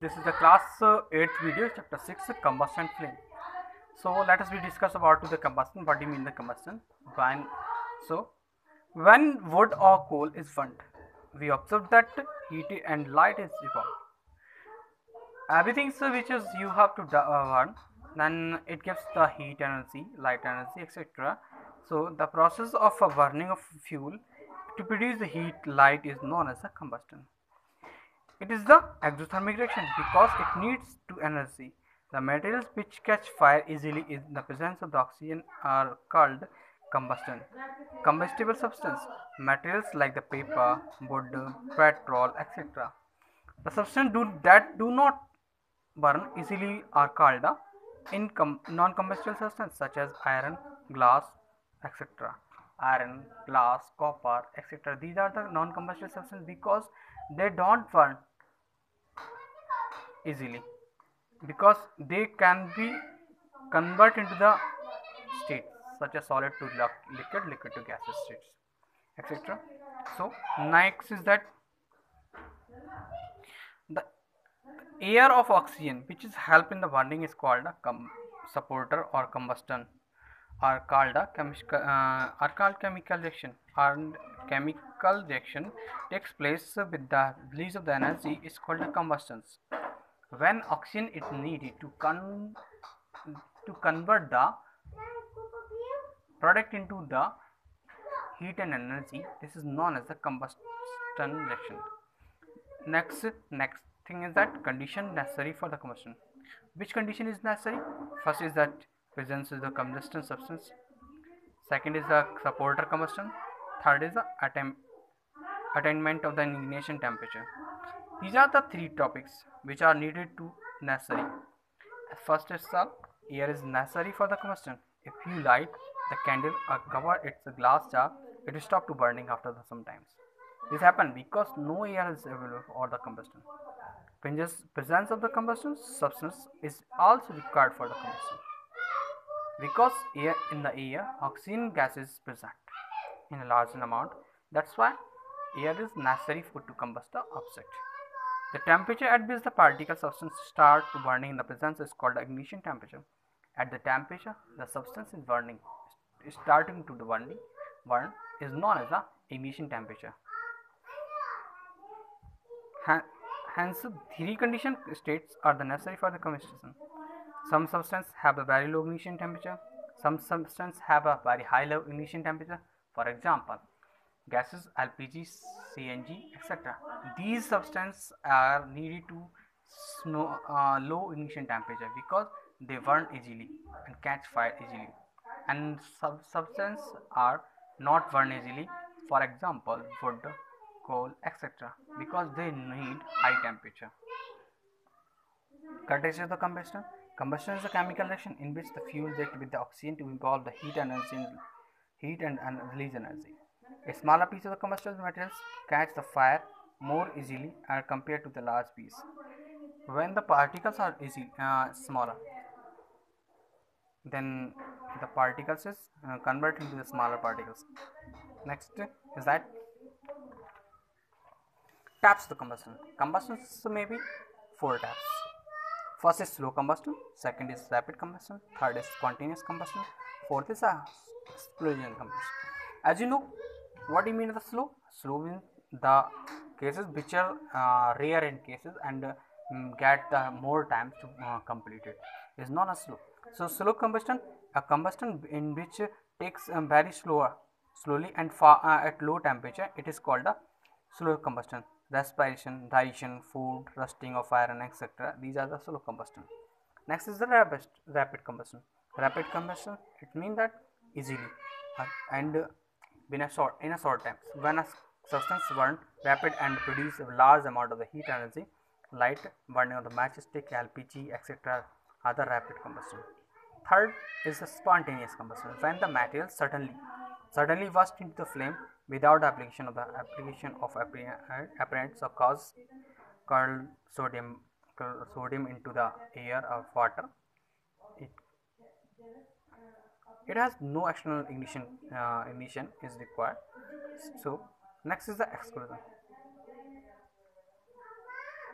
This is the class uh, 8th video, chapter 6, combustion flame. So let us we discuss about the combustion. What do you mean the combustion? When so when wood or coal is burnt, we observe that heat and light is evolved. Everything so which is you have to uh, burn, then it gives the heat energy, light energy, etc. So the process of burning of fuel to produce the heat light is known as a combustion. It is the exothermic reaction because it needs to energy. The materials which catch fire easily in the presence of the oxygen are called combustion. Combustible substance materials like the paper, wood, petrol, etc. The substance do, that do not burn easily are called the non-combustible substance such as iron, glass, etc. Iron, glass, copper, etc. These are the non-combustible substances because they don't burn easily. Because they can be converted into the state such as solid to liquid, liquid to gaseous states, etc. So next is that the air of oxygen which is help in the burning is called a supporter or combustion. Are called a chemical uh, are called chemical reaction. And chemical reaction takes place with the release of the energy is called a combustions when oxygen is needed to con to convert the product into the heat and energy this is known as the combustion reaction. Next next thing is that condition necessary for the combustion. Which condition is necessary? First is that presence of the combustion substance. Second is the supporter combustion. Third is the attainment of the ignition temperature. These are the three topics which are needed to necessary. First the air is necessary for the combustion. If you light the candle or cover its glass jar, it will stop to burning after the sometimes. This happen because no air is available for the combustion. Presence of the combustion substance is also required for the combustion. Because air in the air, oxygen gas is present in a large amount. That's why air is necessary for to combust the object. The temperature at which the particle substance start burning in the presence is called ignition temperature. At the temperature the substance is burning, starting to burning, burn is known as the ignition temperature. Hence, three condition states are the necessary for the combustion. Some substance have a very low ignition temperature. Some substance have a very high low ignition temperature. For example, gases lpg cng etc these substances are needed to snow, uh, low ignition temperature because they burn easily and catch fire easily. And sub substances are not burn easily. For example wood coal etc because they need high temperature. Courtesy of the combustion. Combustion is a chemical reaction in which the fuel reacts with the oxygen to involve the heat energy heat and, and release energy a smaller piece of the combustible materials catch the fire more easily as compared to the large piece. When the particles are easy, uh, smaller, then the particles is uh, converted into the smaller particles. Next is that taps the combustion. Combustion may be four taps. First is slow combustion, second is rapid combustion, third is spontaneous combustion, fourth is a explosion combustion. As you know, what do you mean the slow? Slow means the cases which are uh, rare in cases and uh, get uh, more time to uh, complete it. Is known as slow. So slow combustion a combustion in which takes um, very slower slowly and far uh, at low temperature it is called a slow combustion. Respiration digestion food rusting of iron etc these are the slow combustion. Next is the rapid rapid combustion. Rapid combustion it means that easily. Uh, and in a short in a short time. When a substance burns rapid and produce a large amount of the heat energy light burning of the matchstick lpg etc other rapid combustion. Third is the spontaneous combustion. When the material suddenly suddenly burst into the flame without application of the application of apparent or cause called sodium sodium into the air or water it has no external ignition uh, ignition is required. So next is the explosion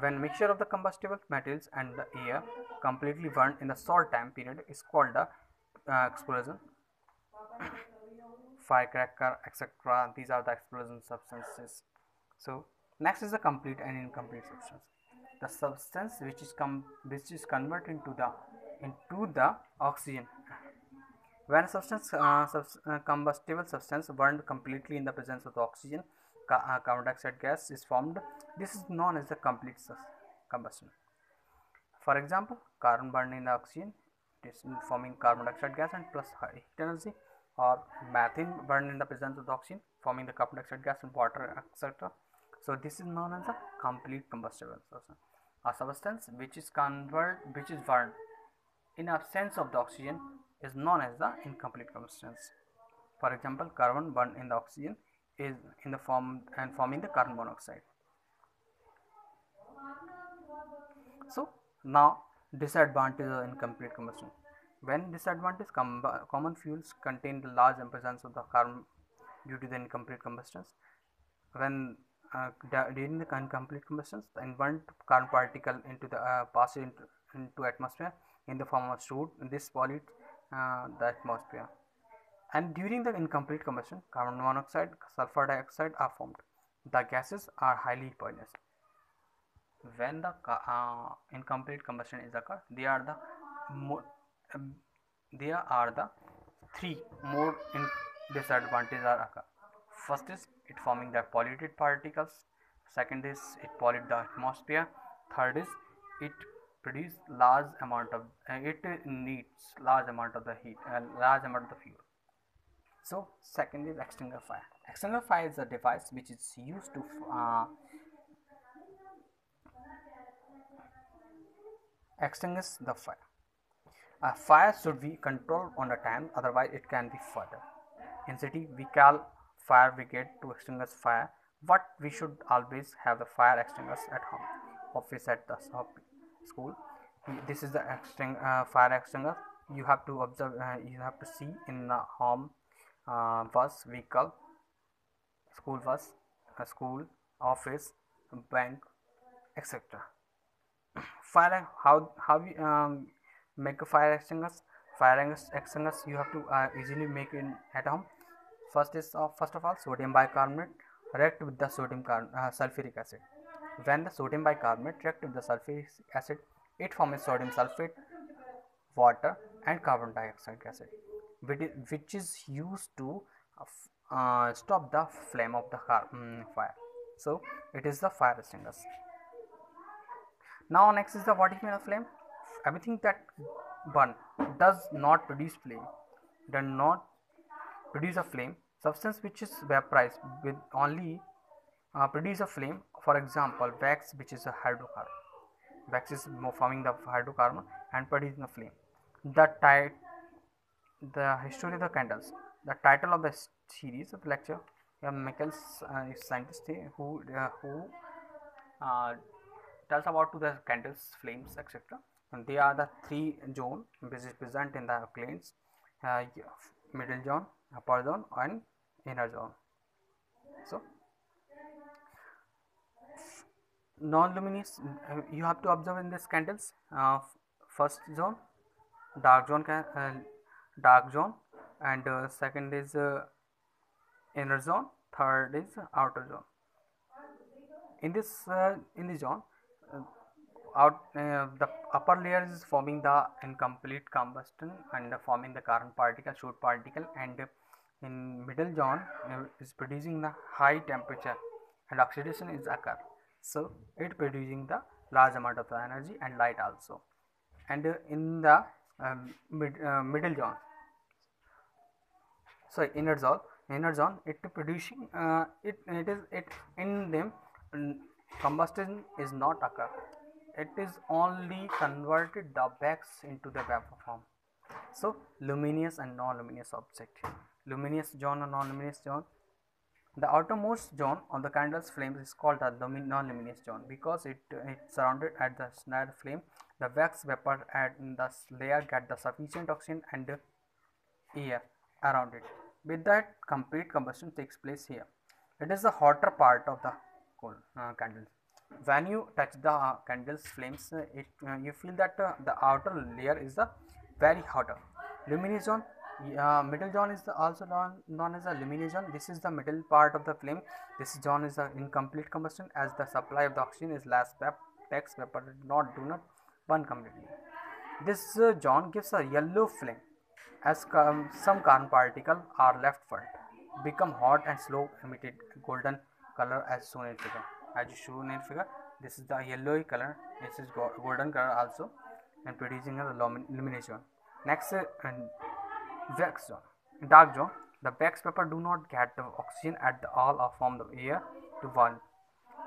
when mixture of the combustible materials and the air completely burned in the short time period is called the uh, explosion firecracker etc these are the explosion substances. So next is the complete and incomplete substance. The substance which is com which is converted into the into the oxygen when a substance uh, uh, combustible substance burned completely in the presence of the oxygen ca uh, carbon dioxide gas is formed. This is known as the complete combustion. For example carbon burned in the oxygen it is forming carbon dioxide gas and plus heat energy or methane burned in the presence of the oxygen forming the carbon dioxide gas and water etc so this is known as a complete combustible substance. A substance which is convert which is burned in absence of the oxygen is known as the incomplete combustion. For example carbon burned in the oxygen is in the form and forming the carbon monoxide. So now disadvantage of incomplete combustion. When disadvantage com common fuels contain the large presence of the carbon due to the incomplete combustion. when uh, during the incomplete combustion, the involved carbon particle into the uh, pass into, into atmosphere in the form of soot. This pollutes uh, the atmosphere. And during the incomplete combustion carbon monoxide sulfur dioxide are formed. The gases are highly poisonous. When the uh, incomplete combustion is occur they are the more um, there are the three more disadvantages are occur. First is it forming the polluted particles. Second is it pollute the atmosphere. Third is it produce large amount of uh, it needs large amount of the heat uh, large amount of the fuel. So second is extinguisher fire. Extinguisher fire is a device which is used to uh, extinguish the fire. A fire should be controlled on a time otherwise it can be further. In city we call fire brigade to extinguish fire but we should always have the fire extinguisher at home office at the school. This is the exting uh, fire extinguisher. You have to observe uh, you have to see in the home uh, bus vehicle school bus school office bank etc fire how how we um, make a fire extinguisher? Fire extinguisher you have to uh, easily make in at home. First is uh, first of all sodium bicarbonate react with the sodium uh, sulfuric acid when the sodium bicarbonate react with the sulfuric acid it forms sodium sulfate water and carbon dioxide acid which is used to uh, stop the flame of the um, fire. So it is the fire extinguisher now next is the of flame. Everything that burn does not produce flame does not produce a flame. Substance which is vaporized with only uh, produce a flame for example wax which is a hydrocarbon. Wax is forming the hydrocarbon and producing a flame. The type the history of the candles. The title of the series of lecture yeah, Michael uh, is scientist who uh, who uh, tells about to the candles flames etc and they are the three zone which is present in the planes uh, middle zone upper zone and inner zone. So non-luminous uh, you have to observe in this candles uh, first zone dark zone uh, dark zone and uh, second is uh, inner zone third is outer zone. In this in this zone out uh, the upper layer is forming the incomplete combustion and forming the carbon particle soot particle and in middle zone uh, is producing the high temperature and oxidation is occur so it producing the large amount of the energy and light also. And uh, in the um, mid, uh, middle zone. So inner zone. Inner zone it producing uh, it it is it in them combustion is not occur. It is only converted the bags into the vapor form. So luminous and non-luminous object. Luminous zone and non-luminous zone the outermost zone of the candle's flame is called the non-luminous zone because it is surrounded at the snare flame. The wax vapor and the layer get the sufficient oxygen and air around it. With that complete combustion takes place here. It is the hotter part of the coal, uh, candle. When you touch the uh, candle's flames uh, it uh, you feel that uh, the outer layer is the very hotter. Luminous zone uh, middle zone is the also known, known as zone this is the middle part of the flame this zone is the incomplete combustion as the supply of the oxygen is less vap takes vapor not do not burn completely. This uh, zone gives a yellow flame as some carbon particles are left front become hot and slow emitted golden color as shown in figure as shown in figure. This is the yellowy color. This is go- golden color also and producing a lumin- luminous zone next uh, and wax zone dark zone the wax vapor do not get the oxygen at the all or from the air to burn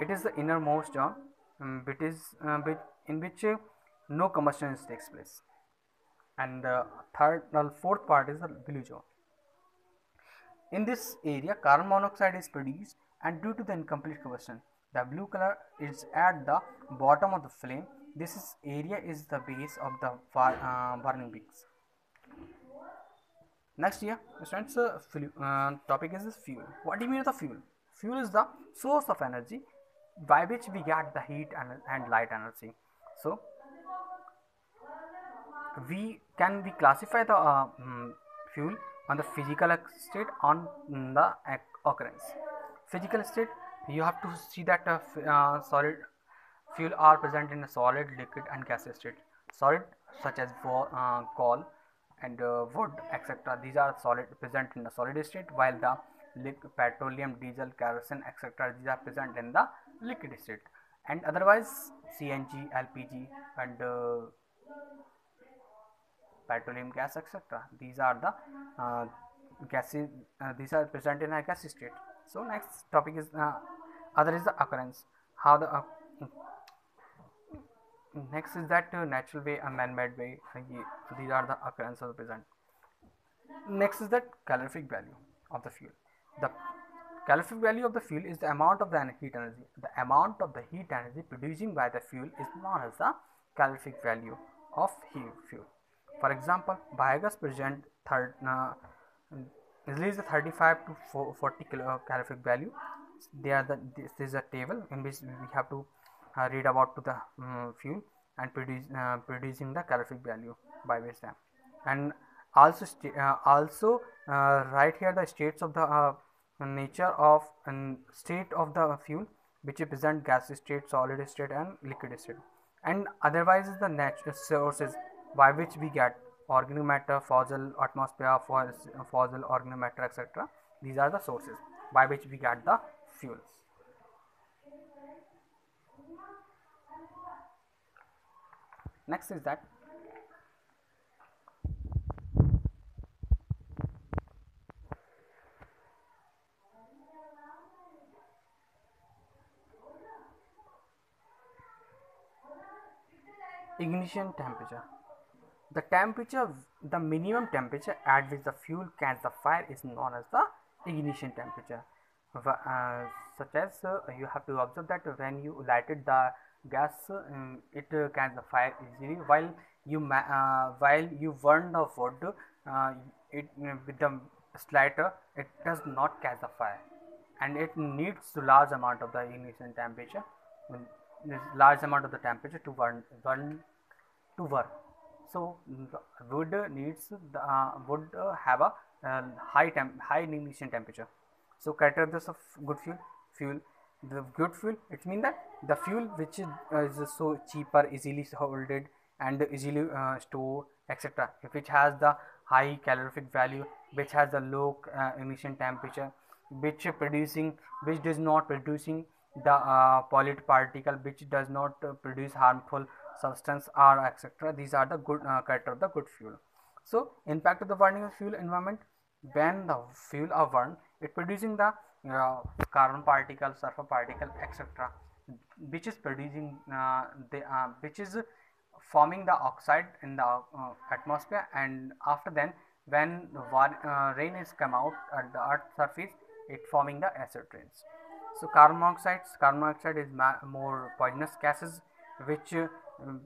it is the innermost zone um, which is uh, in which uh, no combustion takes place. And the third the fourth part is the blue zone in this area, carbon monoxide is produced and due to the incomplete combustion, the blue color is at the bottom of the flame. This is area is the base of the uh, burning peaks. Next here, students, uh, uh, topic is fuel. What do you mean the fuel? Fuel is the source of energy by which we get the heat and, and light energy. So, we can we classify the uh, mm, fuel on the physical state on the occurrence physical state you have to see that uh, uh, solid fuel are present in a solid liquid and gaseous state solid such as uh, coal and uh, wood etc these are solid present in the solid state while the petroleum diesel kerosene etc these are present in the liquid state. And otherwise cng lpg and uh, petroleum gas etc these are the uh, gases uh, these are present in a gas state. So next topic is uh, other is the occurrence. How the uh, next is that uh, natural way and man-made way. These are the occurrence of the present. Next is that calorific value of the fuel. The calorific value of the fuel is the amount of the heat energy. The amount of the heat energy producing by the fuel is known as the calorific value of heat fuel. For example, biogas present third uh, release 35 to 40 kilo uh, calorific value. They are the this is a table in which we have to uh, read about to the um, fuel and produce uh, producing the calorific value by waste time and also uh, also uh, right here the states of the nature of and state of the fuel which represent gas state solid state and liquid state and otherwise is the natural sources by which we get organic matter, fossil atmosphere, fossil organic matter, etc. These are the sources by which we get the fuels. Next is that ignition temperature the temperature, the minimum temperature at which the fuel catches the fire is known as the ignition temperature. Uh, such as uh, you have to observe that when you lighted the gas, um, it the fire easily. While you uh, while you burn the wood, uh, it with the slighter, it does not catch the fire, and it needs large amount of the ignition temperature, this large amount of the temperature to burn burn to work so wood needs the uh, would have a uh, high temp high ignition temperature. So characteristics of good fuel fuel the good fuel it means that the fuel which is, is so cheaper easily holded and easily uh, stored etc which has the high calorific value which has the low uh, ignition temperature which producing which does not producing the uh, polluted particle which does not produce harmful substance R etc. These are the good uh, character of the good fuel. So impact of the burning of fuel environment when the fuel are burned it producing the uh, carbon particle, sulfur particle etc. which is producing uh, the uh, which is forming the oxide in the uh, atmosphere and after then when the uh, rain is come out at the earth surface it forming the acid rains. So carbon monoxide, carbon monoxide is more poisonous gases which um,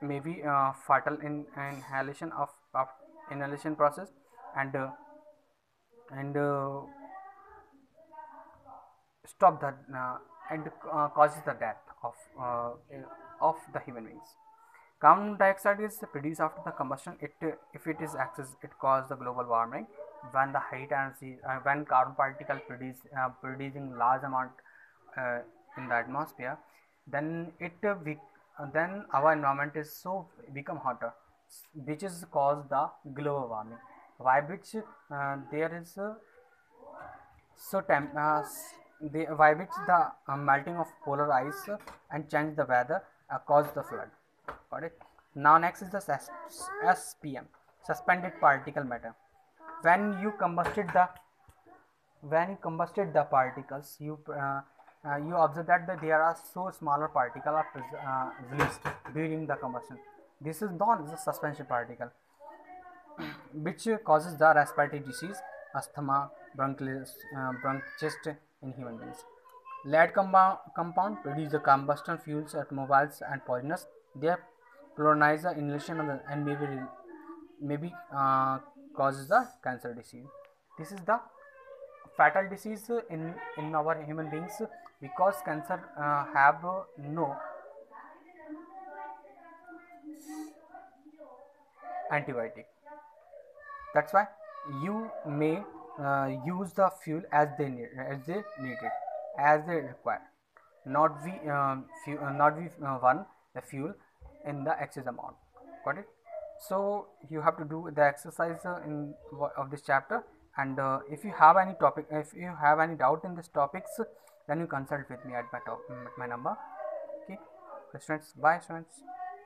may be uh, fatal in inhalation of, of inhalation process and uh, and uh, stop the uh, and uh, causes the death of uh, of the human beings. Carbon dioxide is produced after the combustion. It if it is excess it causes the global warming. When the high energy uh, when carbon particle produce uh, producing large amount uh, in the atmosphere then it we, then our environment is so become hotter which is cause the global warming. By which there is so temp uh, s- the uh, melting of polar ice and change the weather uh, cause the flood. Got it? Now next is the spm suspended particle matter. When you combusted the when you combusted the particles you uh, uh, you observe that the, there are so smaller particle are uh, released during the combustion. This is known as a suspension particle which causes the respiratory disease, asthma, bronchitis, uh, bronchitis in human beings. Lead compound, compound produce the combustion fuels, at mobiles and poisonous. They polarize the inhalation of the, and maybe maybe uh, causes the cancer disease. This is the fatal disease in in our human beings because cancer uh, have no antibiotic that's why you may uh, use the fuel as they need as they need it as they require. Not we um, fu- uh, not we uh, one the fuel in the excess amount. Got it? So you have to do the exercise uh, in of this chapter. And uh, if you have any topic if you have any doubt in this topics then you consult with me at my top, at my number. Okay? Students bye students